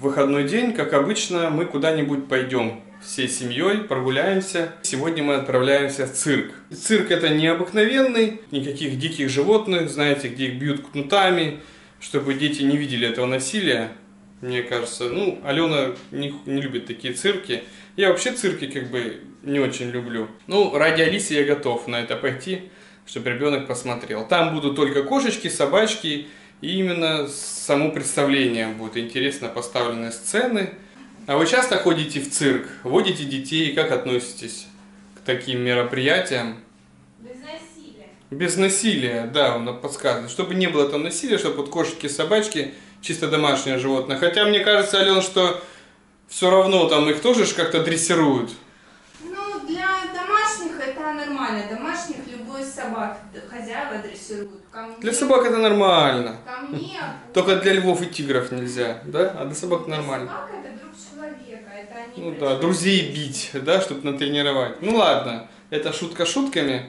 выходной день, как обычно, мы куда-нибудь пойдем всей семьей, прогуляемся. Сегодня мы отправляемся в цирк. Цирк это необыкновенный, никаких диких животных, знаете, где их бьют кнутами, чтобы дети не видели этого насилия. Мне кажется, ну, Алена не, не любит такие цирки. Я вообще цирки как бы не очень люблю. Ну, ради Алисы я готов на это пойти, чтобы ребенок посмотрел. Там будут только кошечки, собачки, и именно само представление будет интересно поставлены сцены. А вы часто ходите в цирк, водите детей, как относитесь к таким мероприятиям? Без насилия. Без насилия, да, он подсказывает. Чтобы не было там насилия, чтобы вот кошечки, собачки, чисто домашнее животное. Хотя мне кажется, Ален, что все равно там их тоже как-то дрессируют. Ну, для домашних это нормально. Домашних собак хозяева дрессируют. Ко мне, Для собак это нормально. Ко мне... Только для львов и тигров нельзя, да? А для собак для нормально. собак это друг человека. Это они Ну да, друзей бить, да, чтобы натренировать. Ну ладно, это шутка шутками.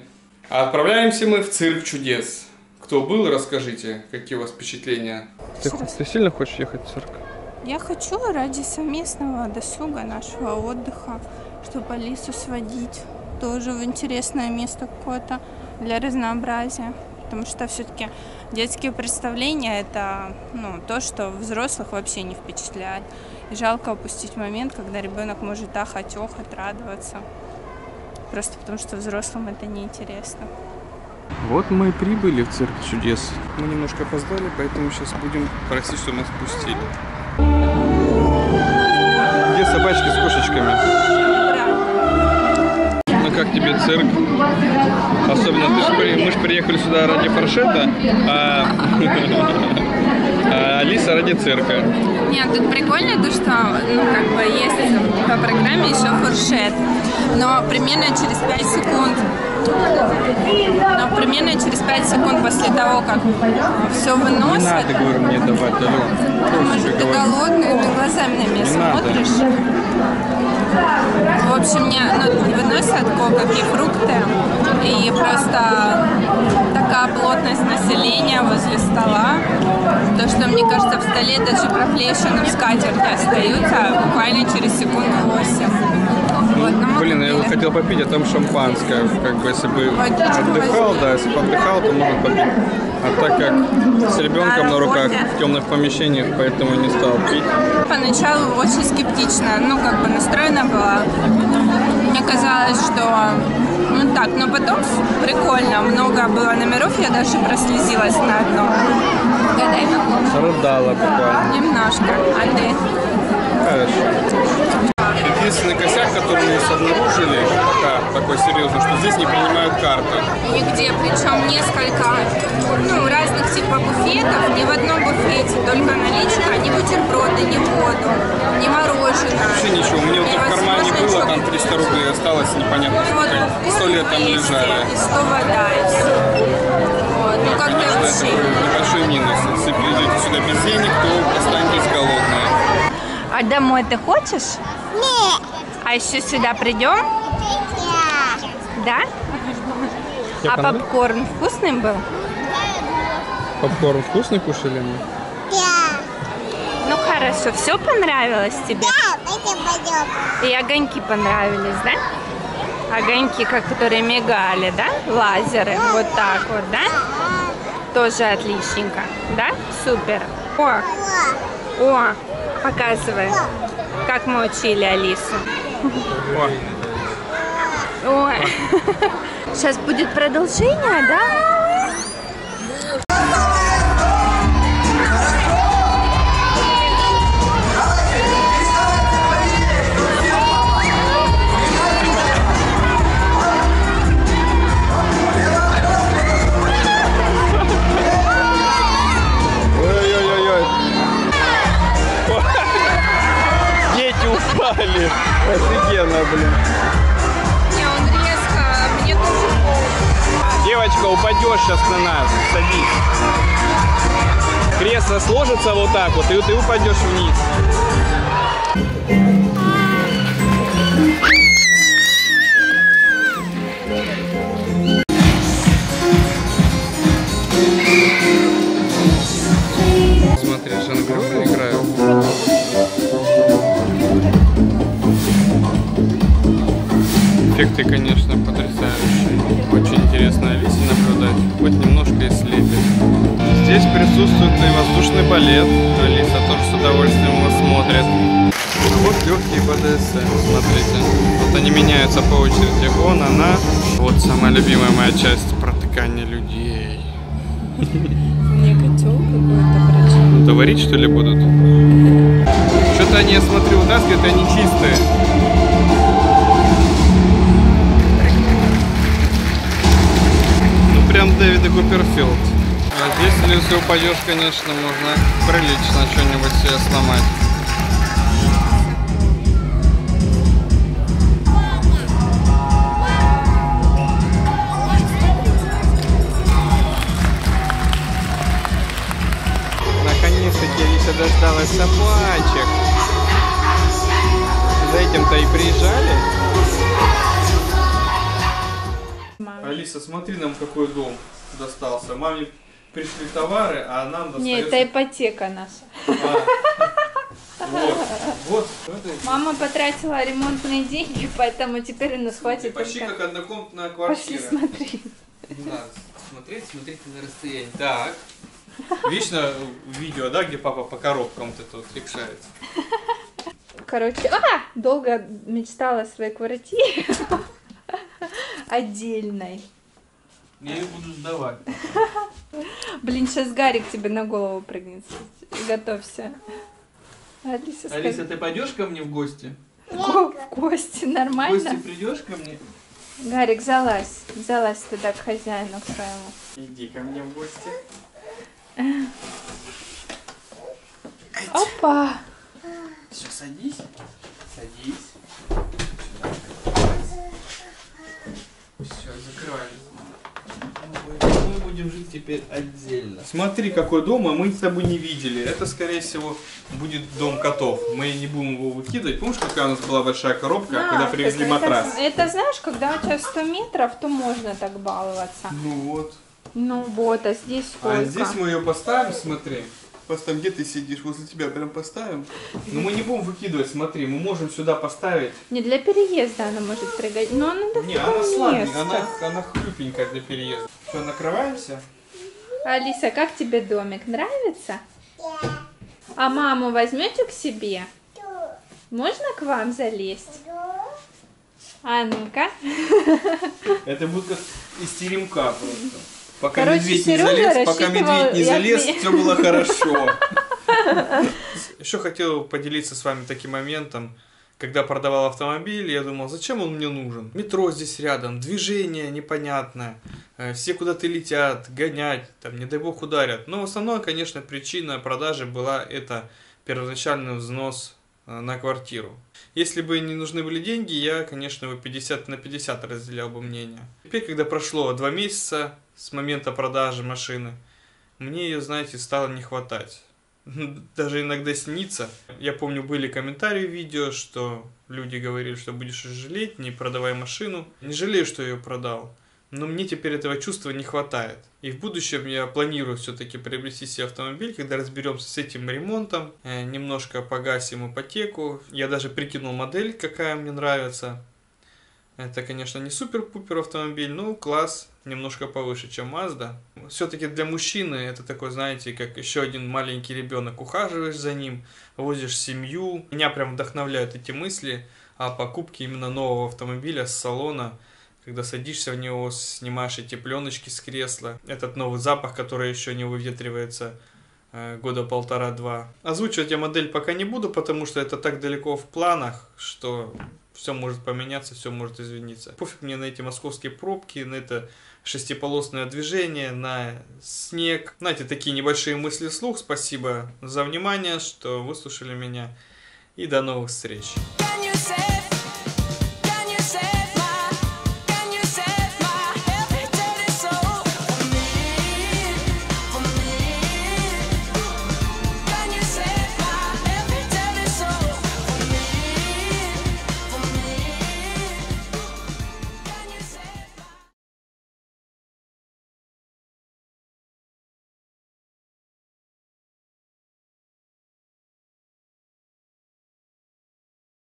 А отправляемся мы в цирк чудес. Кто был, расскажите, какие у вас впечатления. Ты- ты сильно хочешь ехать в цирк? Я хочу ради совместного досуга нашего отдыха, чтобы Алису сводить тоже в интересное место какое-то для разнообразия. Потому что все-таки детские представления это ну, то, что взрослых вообще не впечатляет. И жалко упустить момент, когда ребенок может ахать, охать, радоваться. Просто потому что взрослым это неинтересно. Вот мы и прибыли в цирк чудес. Мы немножко опоздали, поэтому сейчас будем просить, чтобы нас пустили. Где собачки с кошечками? Как тебе цирк? Особенно ты ж мы же приехали сюда ради фаршета, а, а Алиса ради цирка. Нет, тут прикольно то, что ну, как бы есть по программе еще фуршет. Но примерно через 5 секунд но примерно через 5 секунд после того, как все Не выносят, надо, говорю, мне давать, может, ты голодный, ты глазами на меня Не смотришь. В общем, мне ну, выносят кое-какие фрукты, и просто такая плотность населения возле стола, то, что, мне кажется, в столе даже профлешены в скатерти остаются буквально через секунду 8. Мы Блин, я хотел попить, а там шампанское. Как бы, если бы Водичку отдыхал, да, если бы отдыхал, то можно попить. А так как с ребенком На на руках в темных помещениях, поэтому не стал пить. Поначалу очень скептично, ну, как бы настроена была. Мне казалось, что ну так, но потом прикольно, много было номеров, я даже прослезилась на одном. Гадай, каком? Рыдала буквально. Немножко. А ты? Хорошо. Единственный косяк, который мы обнаружили, пока такой серьезный, что здесь не принимают карты. Нигде, причем несколько ну, разных типов буфетов, не в одном буфете, только наличка, ни бутерброды, ни воду, ни мороженое. Вообще ничего, у меня вот в кармане было, ничего там 300 рублей осталось, непонятно Ну, вот сколько. Сто лет там 200, лежали. И 100 вода, и все. Вот. Ну, как-то Конечно, это вообще. небольшой минус. Если придете сюда без денег, то останетесь голодные. А домой ты хочешь? Нет. А еще сюда придем? Да? А попкорн вкусный был? Попкорн вкусный кушали мы? Да. Ну хорошо, все понравилось тебе? Да, пойдем, пойдем. И огоньки понравились, да? Огоньки, как которые мигали, да? Лазеры, вот так вот, да? Тоже отличненько, да? Супер. О, о, показывай, как мы учили Алису. О, Ой. Сейчас будет продолжение, да? Офигенно, блин. Не, он резко, мне тоже холодно. Девочка, упадешь сейчас на нас. Садись. Кресло сложится вот так вот, и ты упадешь вниз. Эффекты, конечно, потрясающие. Очень интересно Алисе наблюдать, хоть немножко и слепит. Здесь присутствует и воздушный балет. Алиса тоже с удовольствием его смотрит. А вот легкие БДСМ, смотрите. Вот они меняются по очереди. Он, она. Вот самая любимая моя часть протыкания людей. Мне котел какой-то варить что ли будут? Что-то они, я смотрю, вытаскивают, и они чистые. Дэвида Куперфилд. А здесь, если упадешь, конечно, можно прилично что-нибудь себе сломать. Наконец-таки Алиса дождалась собачек. За этим-то и приезжали. Алиса, смотри нам какой дом достался. Маме пришли товары, а нам достается... Не, это ипотека наша. А. Вот, Мама потратила ремонтные деньги, поэтому теперь у нас хватит почти только... как однокомнатная Пошли квартира. смотри. Не надо смотреть, смотрите на расстоянии. Так. Вечно видео, да, где папа по коробкам вот это вот решается. Короче, а, долго мечтала о своей квартире. Отдельной. Я ее буду сдавать. Блин, сейчас Гарик тебе на голову прыгнет. Готовься. Алиса, Алиса, ты пойдешь ко мне в гости? Го- в гости, В гости нормально? придешь ко мне? Гарик, залазь. Залазь туда к хозяину к своему. Иди ко мне в гости. Опа! Все, садись. Садись. Все, закрываем. Мы будем жить теперь отдельно. Смотри, какой дом, а мы с тобой не видели. Это, скорее всего, будет дом котов. Мы не будем его выкидывать. Помнишь, какая у нас была большая коробка, А, когда привезли это- матрас? Это, знаешь, когда у тебя 100 метров, то можно так баловаться. Ну вот. Ну вот, а здесь сколько? А здесь мы ее поставим, смотри. Поставим, где ты сидишь, возле тебя прям поставим. Но мы не будем выкидывать, смотри, мы можем сюда поставить. Не для переезда она может прыгать, но она Не, она слабенькая, она, она хлюпенькая для переезда. Все, накрываемся? Алиса, как тебе домик? Нравится? А маму возьмете к себе? Можно к вам залезть? А ну-ка. Это будет как из теремка просто. Пока Короче, медведь не Сережа залез, пока медведь не я залез, отме- все было хорошо. Еще хотел поделиться с вами таким моментом. Когда продавал автомобиль, я думал, зачем он мне нужен? Метро здесь рядом, движение непонятное, э, все куда-то летят, гонять, там, не дай бог, ударят. Но основная, конечно, причина продажи была это первоначальный взнос э, на квартиру. Если бы не нужны были деньги, я, конечно, бы 50 на 50 разделял бы мнение. Теперь, когда прошло два месяца с момента продажи машины, мне ее, знаете, стало не хватать. Даже иногда снится. Я помню, были комментарии в видео, что люди говорили, что будешь жалеть, не продавай машину. Не жалею, что ее продал. Но мне теперь этого чувства не хватает. И в будущем я планирую все-таки приобрести себе автомобиль, когда разберемся с этим ремонтом, э, немножко погасим ипотеку. Я даже прикинул модель, какая мне нравится. Это, конечно, не супер-пупер автомобиль, но класс немножко повыше, чем Mazda. Все-таки для мужчины это такой, знаете, как еще один маленький ребенок. Ухаживаешь за ним, возишь семью. Меня прям вдохновляют эти мысли о покупке именно нового автомобиля с салона. Когда садишься в него, снимаешь эти пленочки с кресла. Этот новый запах, который еще не выветривается э, года полтора-два. Озвучивать я модель пока не буду, потому что это так далеко в планах, что все может поменяться, все может измениться. Пофиг мне на эти московские пробки, на это шестиполосное движение, на снег. Знаете, такие небольшие мысли вслух. Спасибо за внимание, что выслушали меня. И до новых встреч.